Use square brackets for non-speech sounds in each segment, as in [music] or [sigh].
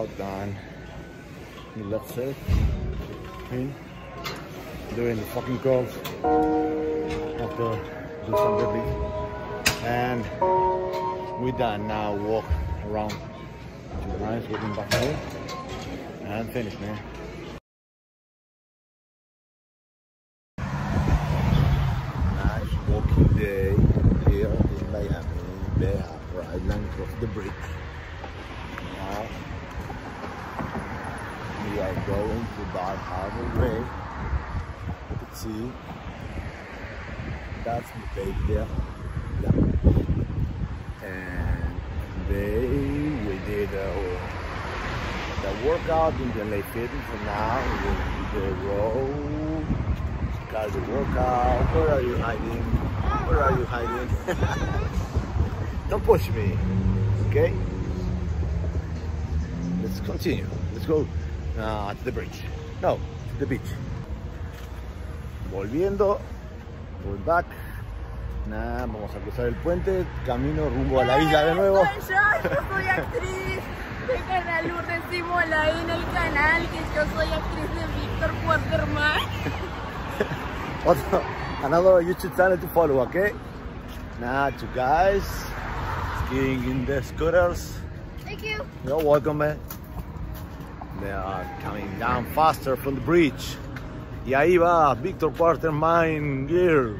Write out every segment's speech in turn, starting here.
All done. Let's say, in doing the fucking curls after December leave. And we done now. Walk around to the nice, walking back home, and finish, man. Nice walking day here in Miami. They have right land across the bridge. Now we are going to Bar Harbor Way. You can see that's the baby there. Yeah. And they we did uh, the workout in the late Fitness for now. We the road. Got the workout. Where are you hiding? Where are you hiding? [laughs] Don't push me. Okay? let's continue. Let's go uh, to the bridge. No, to the beach. Volviendo, going back. Nada, vamos a cruzar el puente, camino rumbo a la isla de nuevo. Yo, yo soy actriz de Canal Lourdes Simola en el canal que yo soy actriz de Víctor Quarterman. [laughs] Otro, another YouTube channel to follow, okay? Now, two guys skiing in the scooters. Thank you. You're welcome, man. They are coming down faster from the bridge. Y ahí va Victor Quartermain Girl,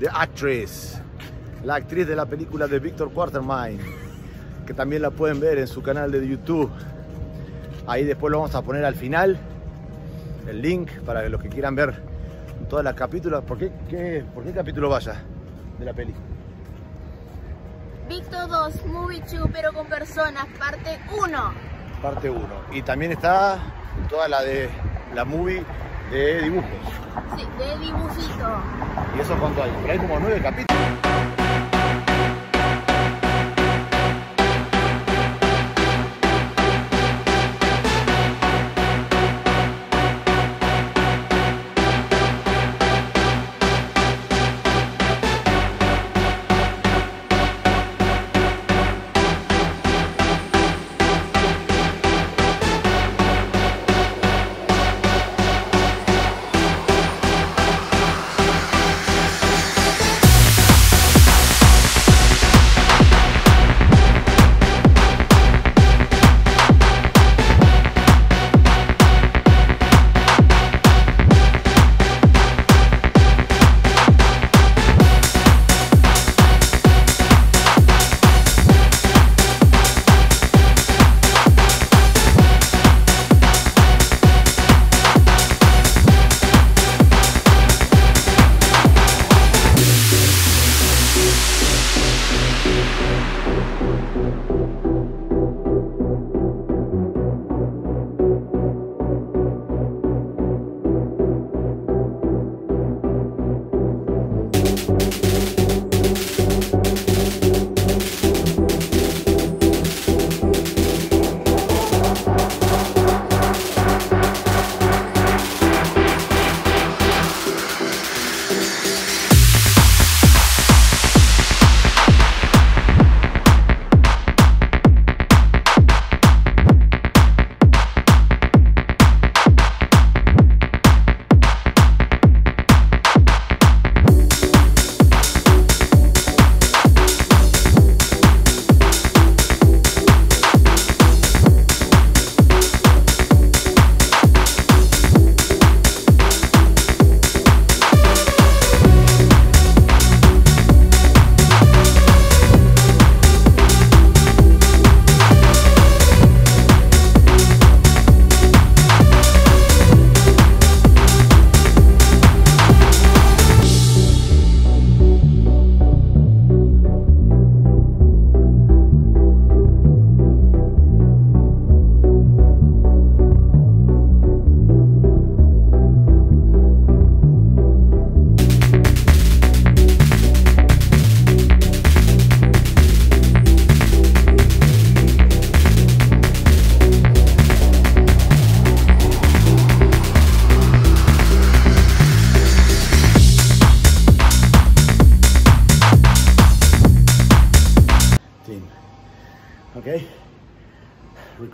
the actress, la actriz de la película de Victor Quartermain, que también la pueden ver en su canal de YouTube. Ahí después lo vamos a poner al final, el link para los que quieran ver todas las capítulos. ¿Por qué, capítulo vaya de la peli? Víctor 2, Movie 2, pero con personas, parte 1. Parte 1. Y también está toda la de la movie de dibujos. Sí, de dibujito. ¿Y eso cuánto hay? Pero hay como nueve capítulos.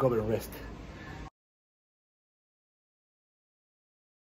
Recover and rest.